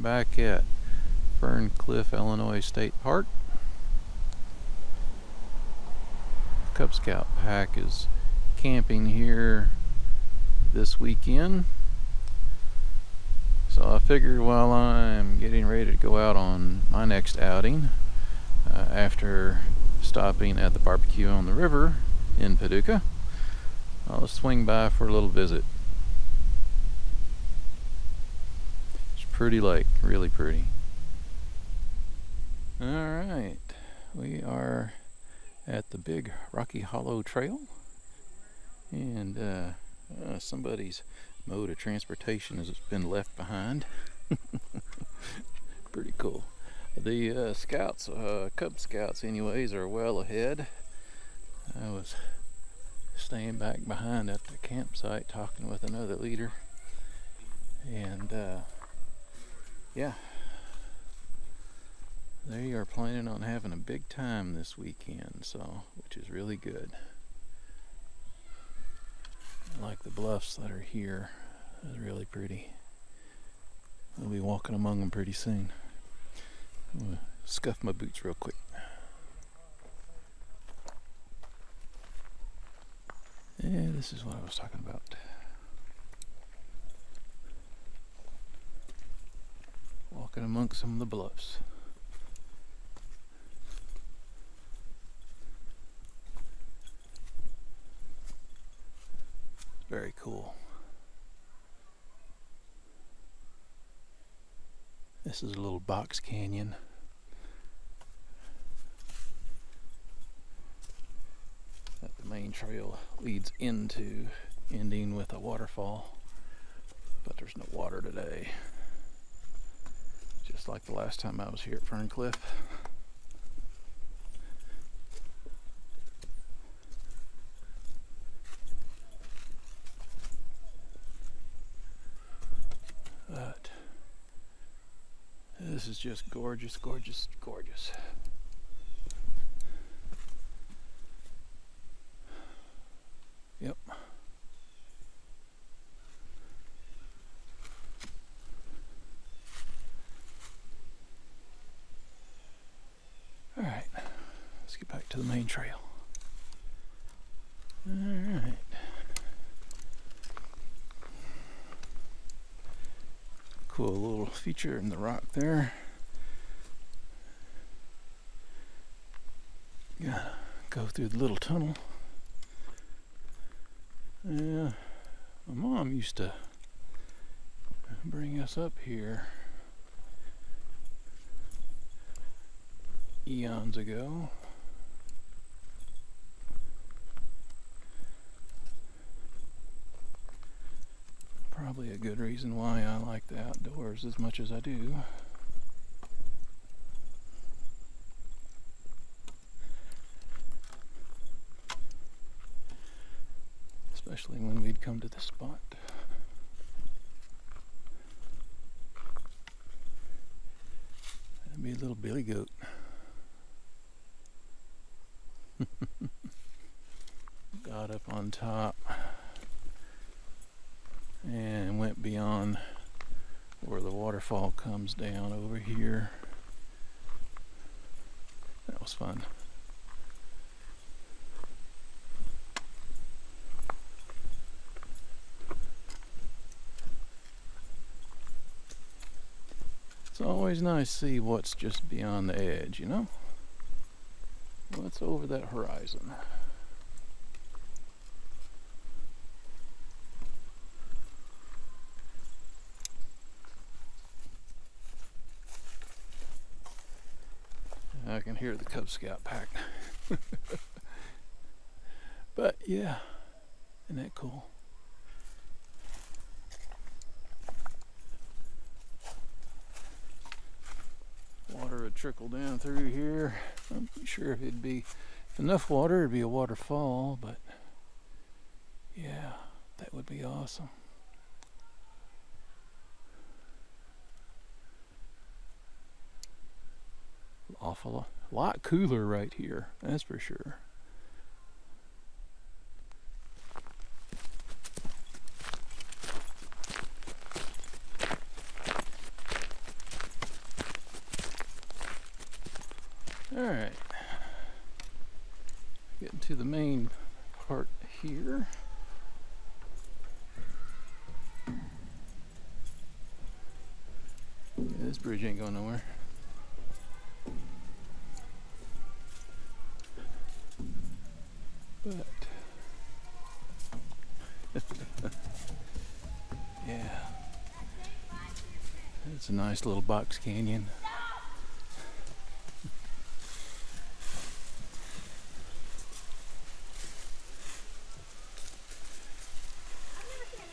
Back at Ferne Clyffe, Illinois State Park. Cub Scout pack is camping here this weekend. So I figured while I'm getting ready to go out on my next outing, uh, after stopping at the barbecue on the river in Paducah, I'll swing by for a little visit. Pretty lake, really pretty. All right, we are at the big Rocky Hollow Trail, and uh, uh, somebody's mode of transportation has been left behind. pretty cool. The uh, scouts, uh, Cub Scouts, anyways, are well ahead. I was staying back behind at the campsite talking with another leader, and uh, yeah, they are planning on having a big time this weekend, so which is really good. I like the bluffs that are here. Really pretty. We'll be walking among them pretty soon. I'm gonna scuff my boots real quick. Yeah, this is what I was talking about. Walking amongst some of the bluffs. Very cool. This is a little box canyon. That the main trail leads into, ending with a waterfall. But there's no water today just like the last time I was here at Ferne Clyffe. But this is just gorgeous, gorgeous, gorgeous. Trail. Alright. Cool little feature in the rock there. Gotta go through the little tunnel. Yeah, my mom used to bring us up here eons ago. probably a good reason why I like the outdoors as much as I do. Especially when we'd come to the spot. That'd be a little billy goat. Got up on top and went beyond where the waterfall comes down over here. That was fun. It's always nice to see what's just beyond the edge, you know? What's over that horizon? Can the Cub Scout pack. but yeah, isn't that cool? Water would trickle down through here. I'm not sure if it'd be enough water, it'd be a waterfall, but yeah, that would be awesome. awful lot cooler right here, that's for sure. Alright, getting to the main part here. Yeah, this bridge ain't going nowhere. Little box canyon.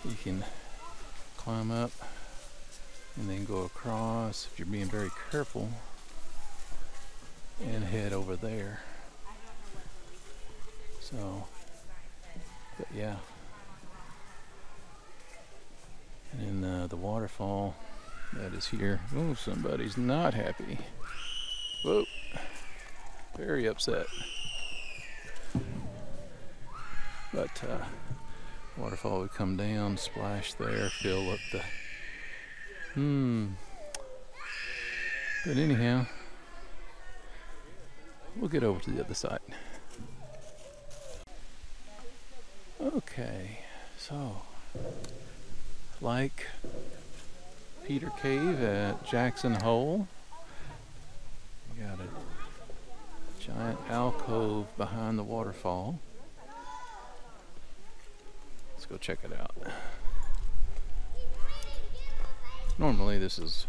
You can climb up and then go across if you're being very careful and head over there. So, but yeah. And then uh, the waterfall that is here. Oh, somebody's not happy. Whoa. Very upset. But uh, waterfall would come down, splash there, fill up the. Hmm. But anyhow, we'll get over to the other side. Okay, so like Peter Cave at Jackson Hole, you got a giant alcove behind the waterfall. Let's go check it out. Normally, this is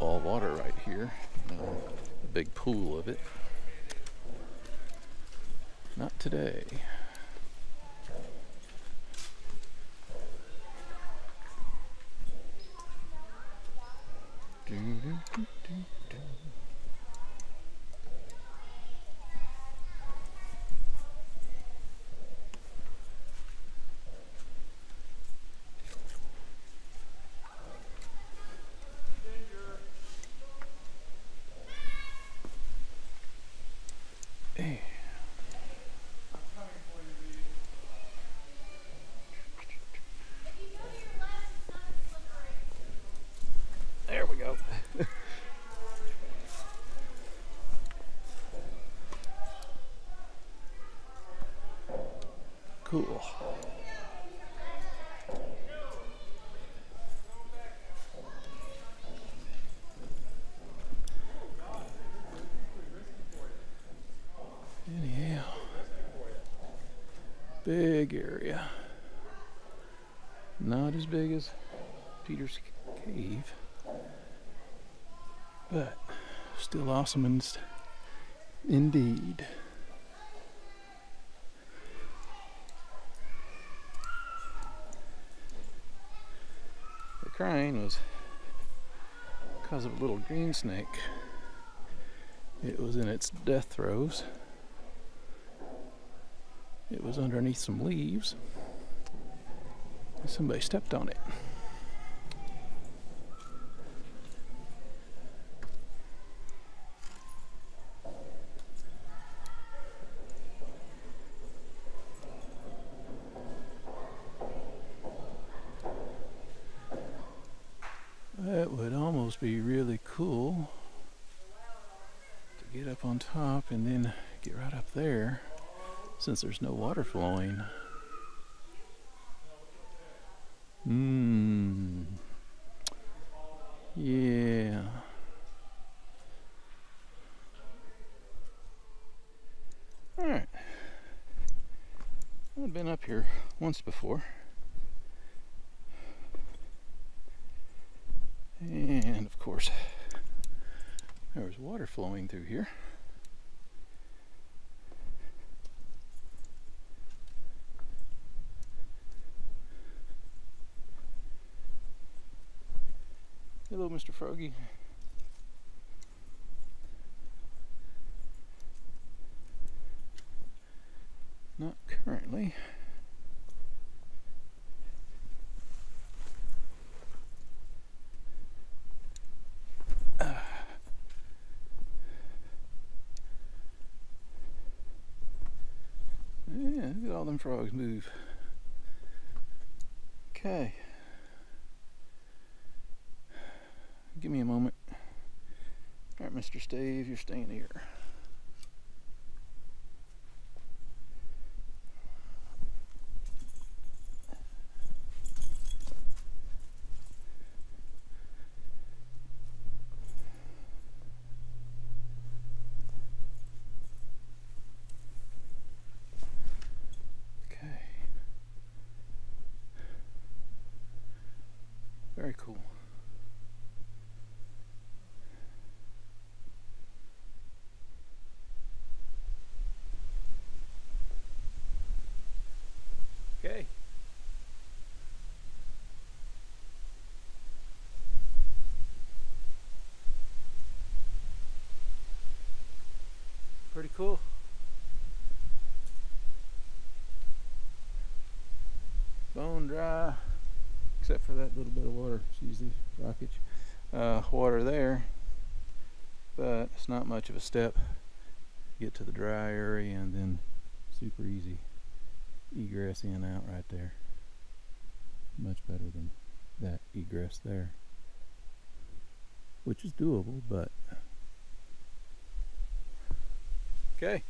all water right here, you know, a big pool of it. Not today. We go. cool. Anyhow, big area. Not as big as Peter's Cave but still awesome and indeed. The crying was because of a little green snake. It was in its death throes. It was underneath some leaves. Somebody stepped on it. That would almost be really cool to get up on top and then get right up there since there's no water flowing. Mmm. Yeah. Alright. I've been up here once before. And of course, there's water flowing through here. Mr. Froggy. Not currently. Yeah, look at all them frogs move. Okay. Give me a moment. All right, Mr. Stave, you're staying here. Pretty cool. Bone dry, except for that little bit of water. Excuse the rockage. Uh, water there, but it's not much of a step. Get to the dry area and then super easy egress in out right there. Much better than that egress there, which is doable, but okay.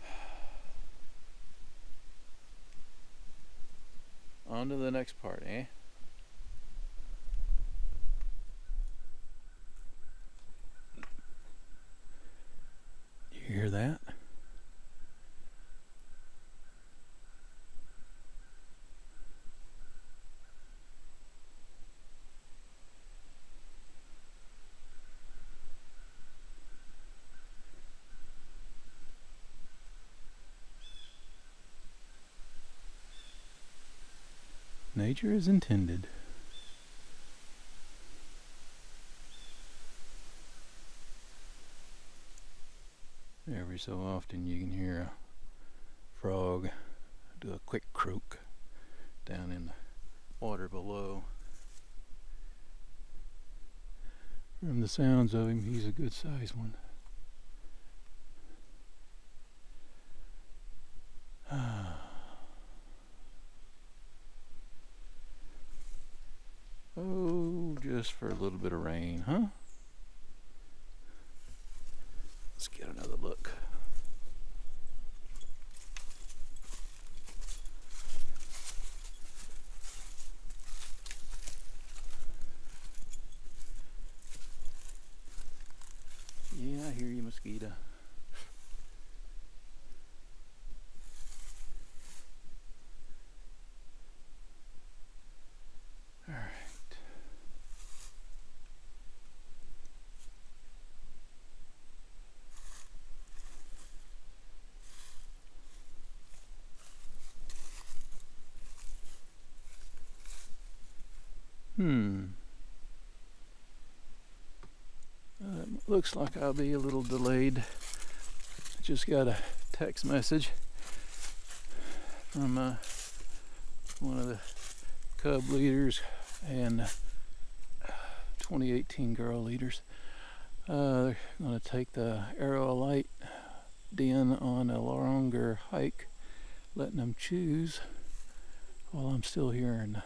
On to the next part, eh? You hear that? Nature is intended. Every so often you can hear a frog do a quick croak down in the water below. From the sounds of him, he's a good sized one. Oh, just for a little bit of rain, huh? Let's get another look. Yeah, I hear you, mosquito. All right. Hmm. It looks like I'll be a little delayed. Just got a text message from uh, one of the Cub leaders and uh, 2018 girl leaders. Uh, they're going to take the Arrow of Light den on a longer hike, letting them choose while I'm still here in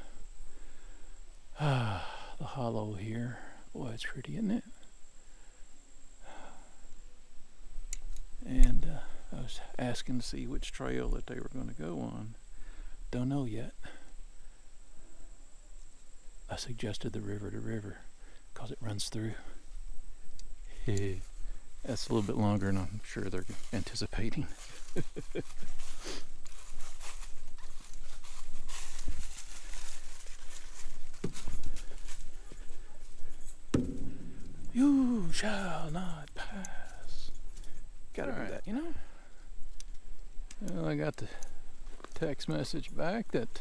the hollow here. Boy, it's pretty, isn't it? And uh, I was asking to see which trail that they were going to go on. Don't know yet. I suggested the river to river because it runs through. That's a little bit longer than I'm sure they're anticipating. you shall not pass. Gotta do that, you know? Well, I got the text message back that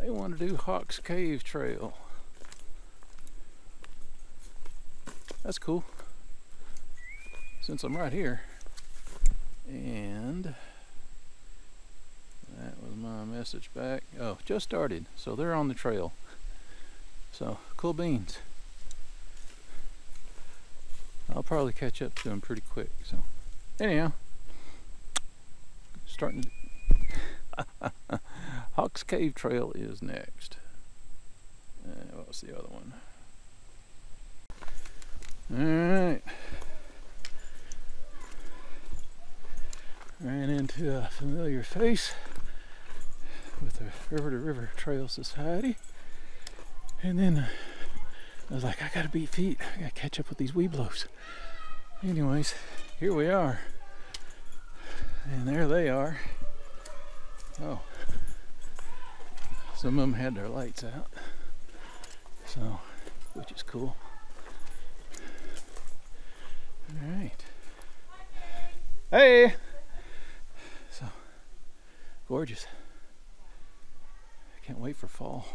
they want to do Hawks Cave Trail. That's cool. Since I'm right here. And that was my message back. Oh, just started. So they're on the trail. So, cool beans. I'll probably catch up to them pretty quick. So, anyhow, starting to Hawks Cave Trail is next. Uh, what was the other one? Alright. Ran into a familiar face with the River to River Trail Society. And then uh, I was like, I gotta beat feet. I gotta catch up with these Webelos. Anyways, here we are. And there they are. Oh. Some of them had their lights out. So, which is cool. All right. Hey. So gorgeous. I can't wait for fall.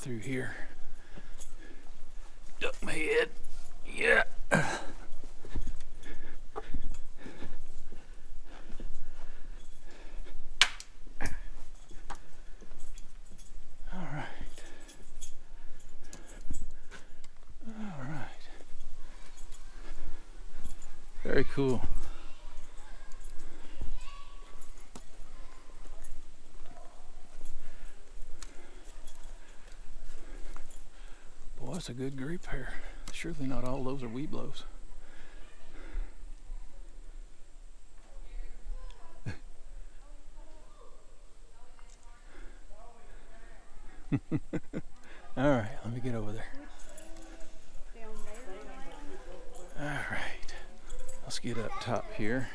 Through here. Duck my head. Yeah. That's a good grape here. Surely not all those are Webelos. all right, let me get over there. All right, let's get up top here.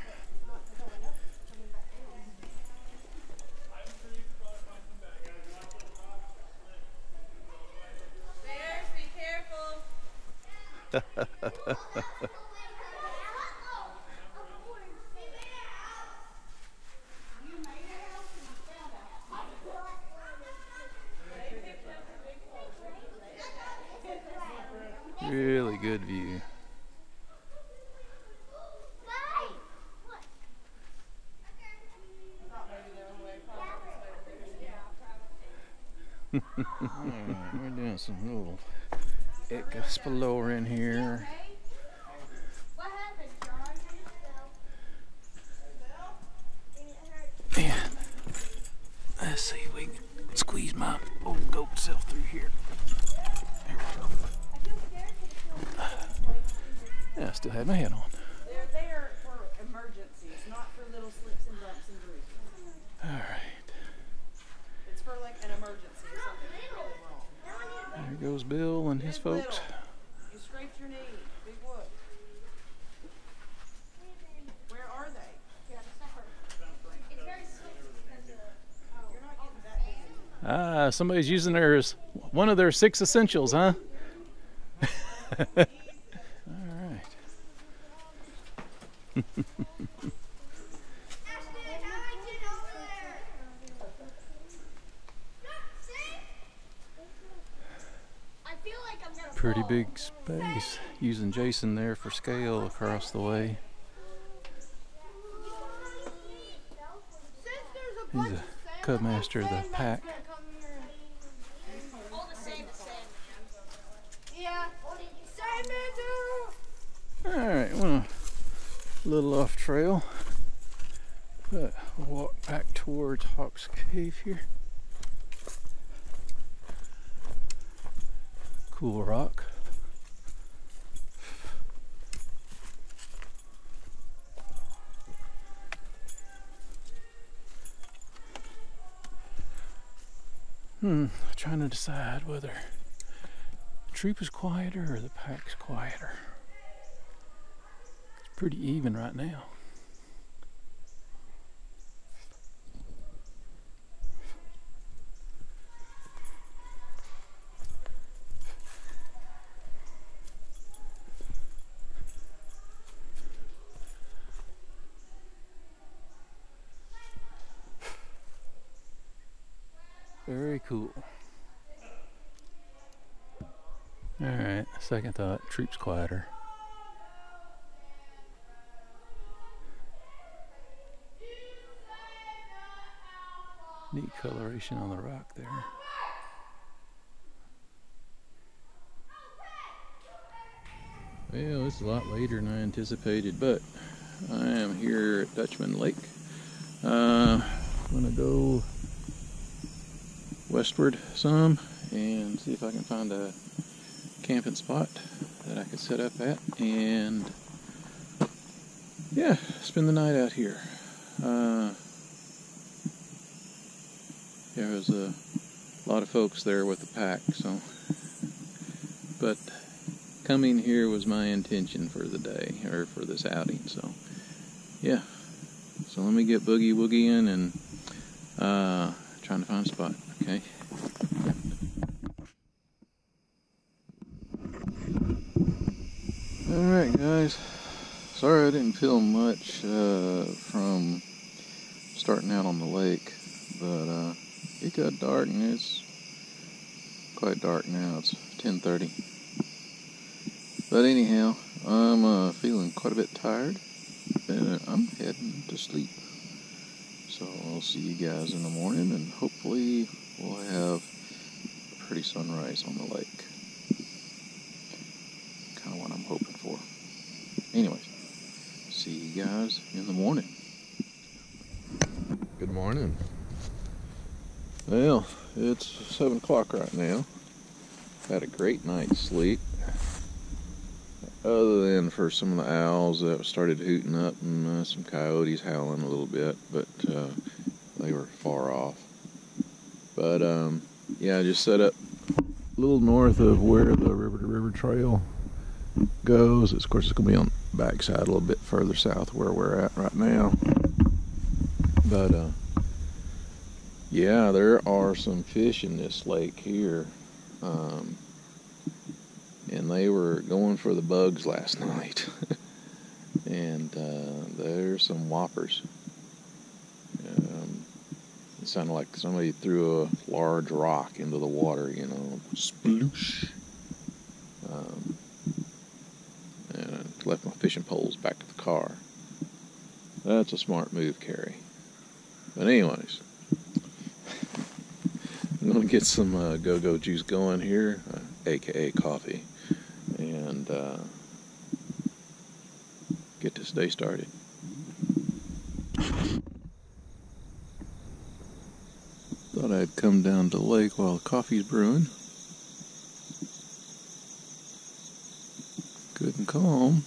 Really good view. Alright, we're doing some little exploring here. What happened, John? And let's see if we can squeeze my old goat self through here. There we go. Yeah, I still had my hat on. They're there for emergencies, not for little slips and bumps and bruises. Alright, It's for like an emergency or something really wrong. there goes Bill and his There's folks. little. You scraped your knee. Big whoop. Where are they? You're not getting that busy. Ah, somebody's using theirs, one of their six essentials, huh? Alright. I feel like I'm gonna Pretty big space. Using Jason there for scale across the way. Since He's a of sand, cub master of the saying that's pack. gonna come here and- All the same as Sandman. Yeah. Sandman too! Alright, well, a little off trail. But walk back towards Hawk's Cave here. Cool rock. Hmm, trying to decide whether the troop is quieter or the pack's quieter. Pretty even right now. Very cool. Alright, second thought, troop's quieter. Neat coloration on the rock there. Well, it's a lot later than I anticipated, but I am here at Dutchman Lake. Uh, I'm gonna go westward some and see if I can find a camping spot that I could set up at and yeah, spend the night out here. Uh, there was a lot of folks there with the pack, so but coming here was my intention for the day or for this outing. So yeah, so let me get boogie woogie in and uh, trying to find a spot. Okay. All right, guys. Sorry I didn't film much uh, from starting out on the lake, but uh, it got dark and it's quite dark now. It's 10:30. But anyhow, I'm uh, feeling quite a bit tired, and I'm heading to sleep. So I'll see you guys in the morning, and hopefully we'll have a pretty sunrise on the lake. Kind of what I'm hoping for. Anyways, see you guys in the morning. Good morning. Well, it's 7 o'clock right now. Had a great night's sleep. Other than for some of the owls that started hooting up and uh, some coyotes howling a little bit, but uh, they were far off. But um, yeah, I just set up a little north of where the river to river trail goes. Of course, it's going to be on the backside a little bit further south where we're at right now. But uh, yeah, there are some fish in this lake here. Um, and they were going for the bugs last night. and uh, there's some whoppers. Um, it sounded like somebody threw a large rock into the water, you know, sploosh. Um, and I left my fishing poles back at the car. That's a smart move, Carrie. But anyways, I'm gonna get some uh, go-go juice going here, uh, aka coffee, and uh, get this day started. Thought I'd come down to the lake while coffee's brewing. Good and calm.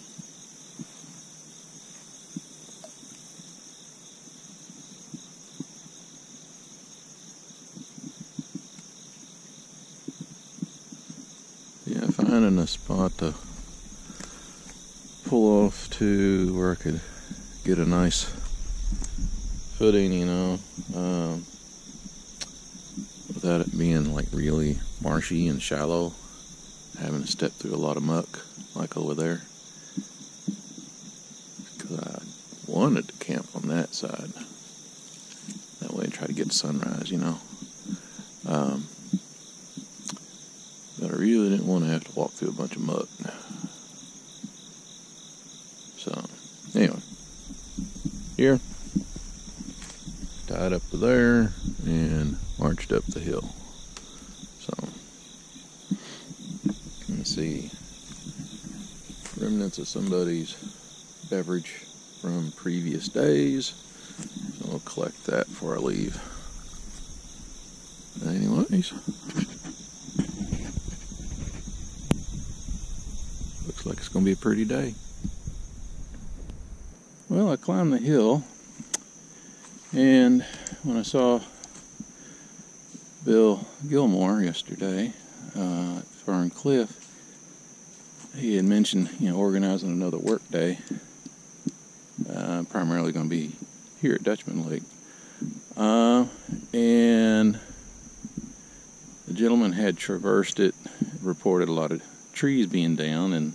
Yeah, finding a spot to pull off to where I could get a nice footing, you know, um, without it being like really marshy and shallow, having to step through a lot of muck like over there. Because I wanted to camp on that side. That way, I try to get sunrise, you know. Um, but I really didn't want to have to walk through a bunch of muck. So, anyway, here, tied up to there, and marched up the hill. So, let's see, remnants of somebody's beverage from previous days. So I'll collect that before I leave. Anyways. Looks like it's going to be a pretty day. Well, I climbed the hill, and when I saw Bill Gilmore yesterday uh, at Ferne Clyffe, he had mentioned, you know, organizing another work day. Uh, primarily going to be here at Dutchman Lake. Uh, and the gentleman had traversed it, reported a lot of trees being down, and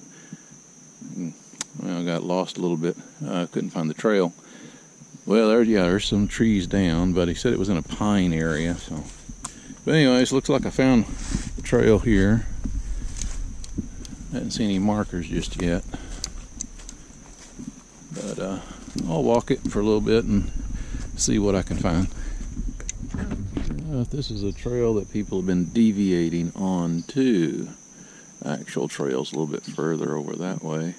well, got lost a little bit. Uh, couldn't find the trail. Well, there, yeah, there's some trees down, but he said it was in a pine area. So, but anyways, looks like I found the trail here. Haven't seen any markers just yet, but uh, I'll walk it for a little bit and see what I can find. Uh, this is a trail that people have been deviating on to actual trails a little bit further over that way,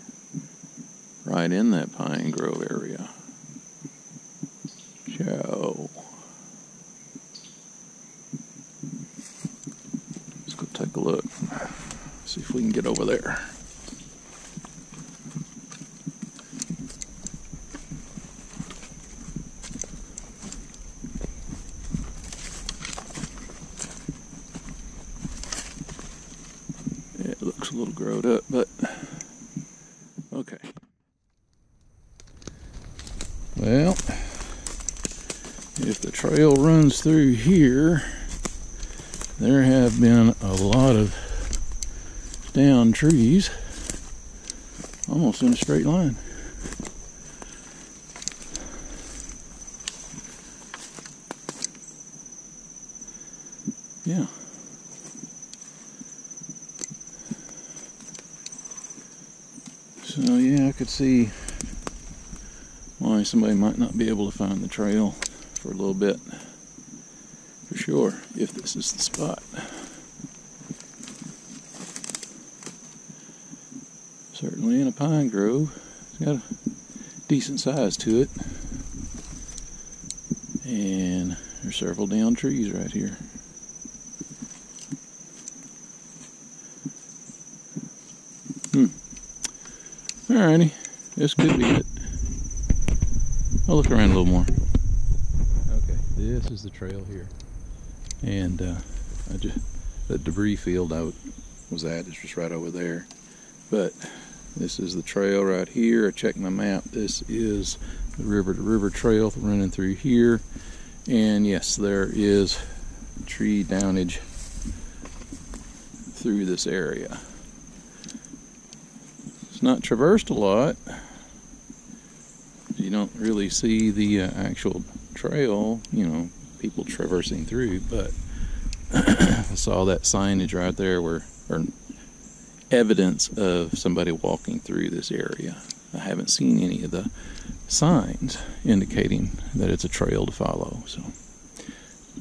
right in that pine grove area. Ciao. Let's go take a look. See if we can get over there. It looks a little growed up, but Well, if the trail runs through here, there have been a lot of down trees almost in a straight line. Yeah. So yeah, I could see why somebody might not be able to find the trail for a little bit. For sure, if this is the spot. Certainly in a pine grove. It's got a decent size to it. And there's several down trees right here. Hmm. Alrighty, this could be it. I'll look around a little more. Okay, this is the trail here. And uh, I just, the debris field I was at is just right over there. But this is the trail right here. I checked my map. This is the river to river trail running through here. And yes, there is tree downage through this area. It's not traversed a lot. You don't really see the uh, actual trail, you know, people traversing through, but I saw that signage right there where, or evidence of somebody walking through this area. I haven't seen any of the signs indicating that it's a trail to follow. So,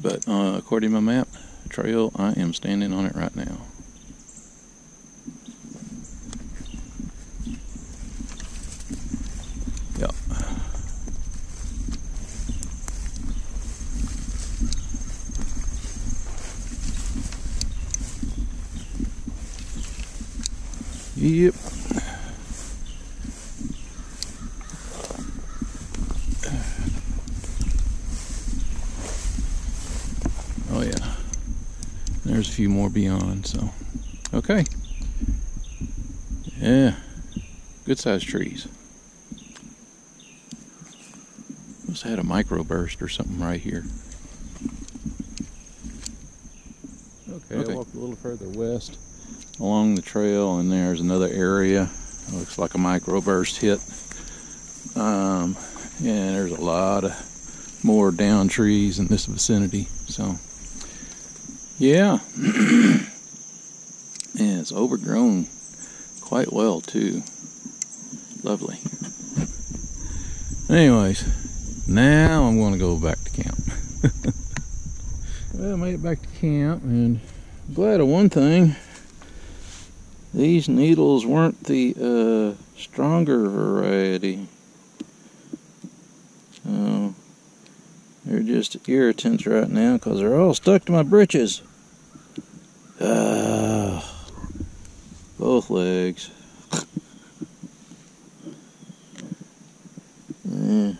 but uh, according to my map, trail, I am standing on it right now. Oh yeah. There's a few more beyond, so okay. Yeah. Good sized trees. Must have had a microburst or something right here. Okay, Okay. I walked a little further west along the trail, and there's another area. Looks like a microburst hit. Um, and there's a lot of more down trees in this vicinity. So, yeah, and it's overgrown quite well too. Lovely. Anyways, now I'm going to go back to camp. well, I made it back to camp, and I'm glad of one thing. These needles weren't the uh, stronger variety. So they're just irritants right now because they're all stuck to my britches. Ah, both legs. Eh,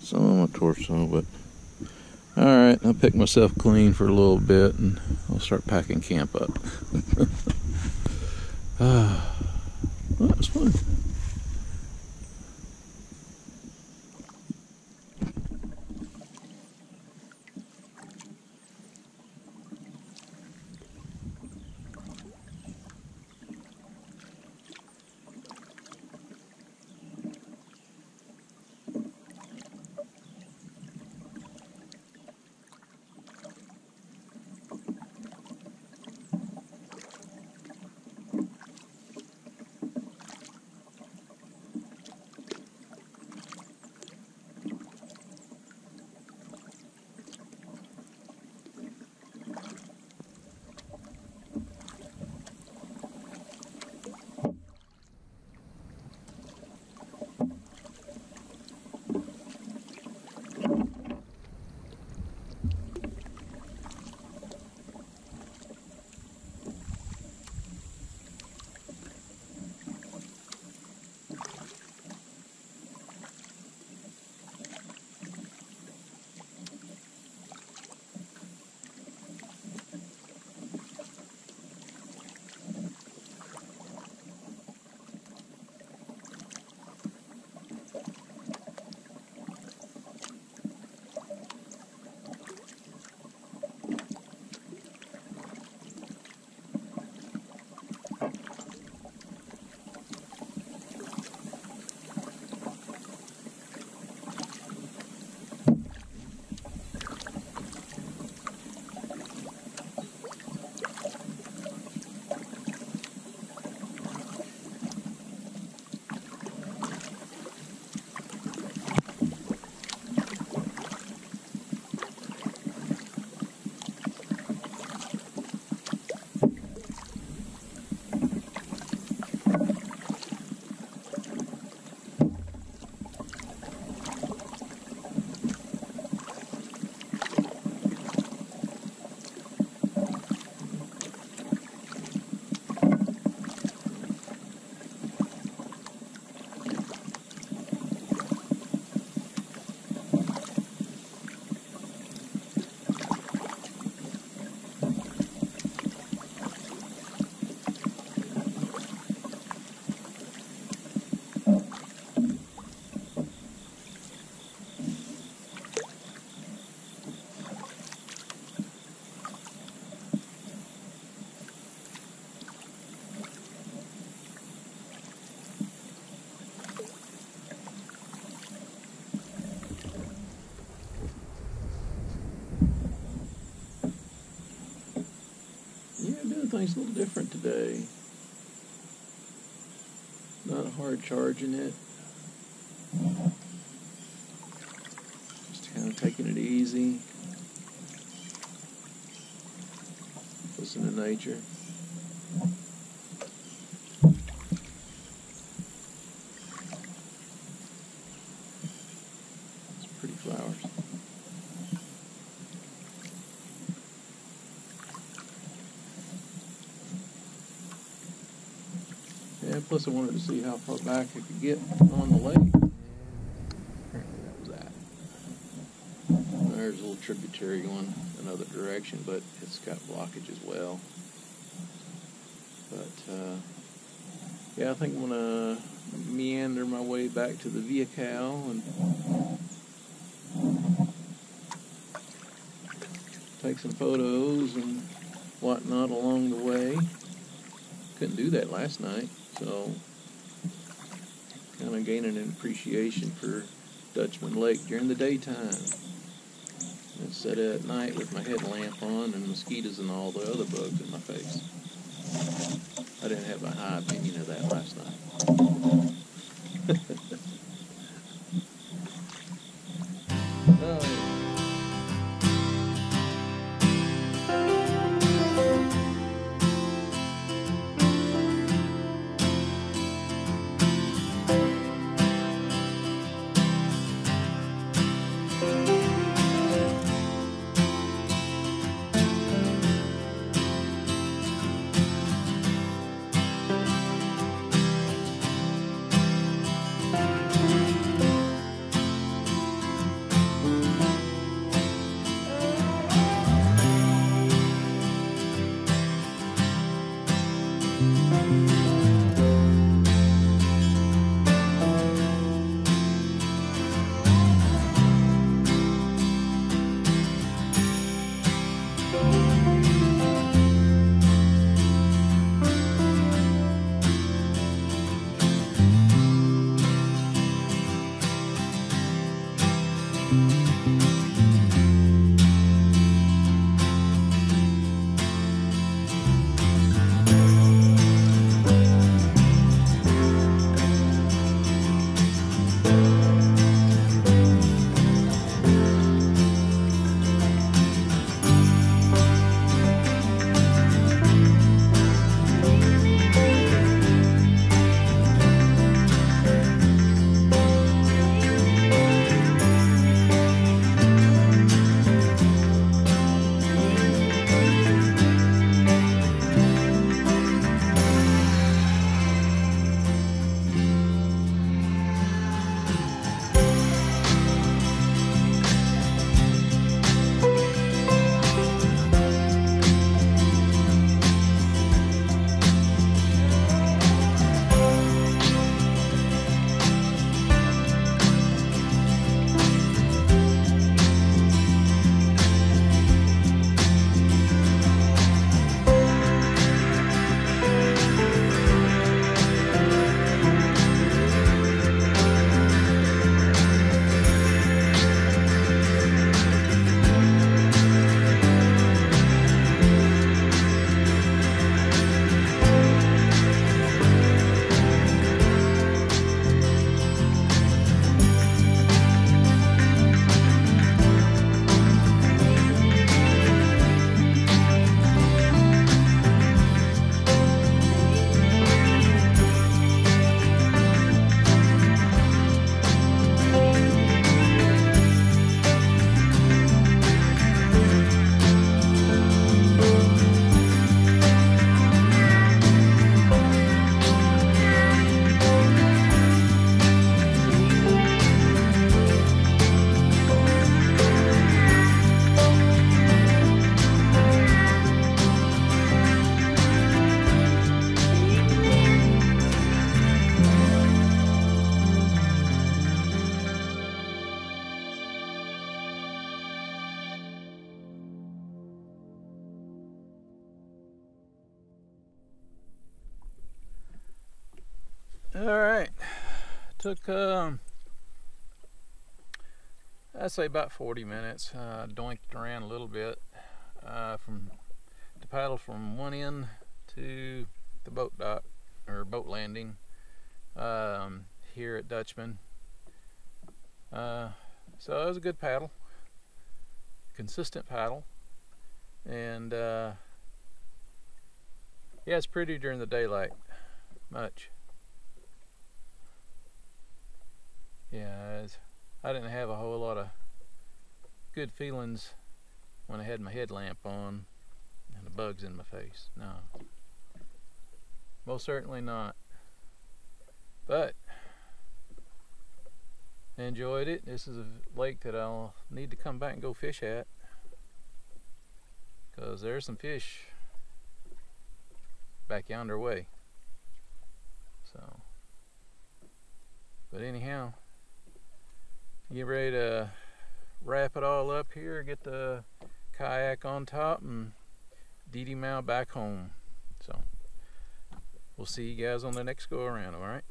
some on my torso, but all right. I'll pick myself clean for a little bit, and I'll start packing camp up. Ah, well, that was fun. Everything's a little different today. Not a hard charge in it. Just kind of taking it easy. Listen to nature. It's pretty flowers. Yeah, plus I wanted to see how far back I could get on the lake. Apparently that was that. There's a little tributary going another direction, but it's got blockage as well. But uh, yeah, I think I'm gonna meander my way back to the Via Cal and take some photos and whatnot along the way. Couldn't do that last night, so kind of gaining an appreciation for Dutchman Lake during the daytime. And sit at night with my headlamp on and mosquitoes and all the other bugs in my face. I didn't have a high opinion of that last night. Took um I'd say about 40 minutes. Uh, doinked around a little bit uh, from to paddle from one end to the boat dock or boat landing um, here at Dutchman. Uh, so it was a good paddle, consistent paddle, and uh, yeah, it's pretty during the daylight, much. Yeah, it's, I didn't have a whole lot of good feelings when I had my headlamp on and the bugs in my face. No. Most certainly not. But I enjoyed it. This is a lake that I'll need to come back and go fish at. Because there's some fish back yonder way. So, but anyhow, get ready to wrap it all up here, get the kayak on top, and Dee Mao back home. So, we'll see you guys on the next go around, alright?